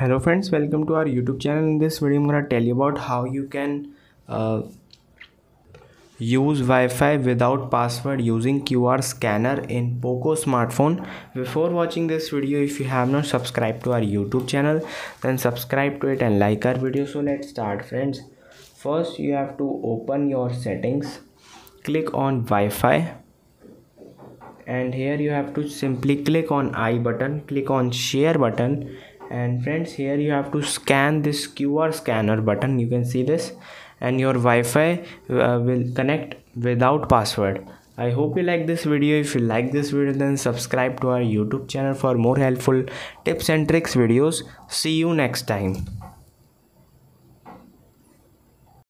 hello friends welcome to our youtube channel. In this video i'm gonna tell you about how you can uh, use wi-fi without password using qr scanner in poco smartphone. Before watching this video if you have not subscribed to our youtube channel then subscribe to it and like our video. So let's start friends. First you have to open your settings. Click on wi-fi. And here you have to simply click on i button. Click on share button and friends here you have to scan this qr scanner button. You can see this. And your wi-fi uh, will connect without password. I hope you like this video. If you like this video then subscribe to our youtube channel for more helpful tips and tricks videos. See you next time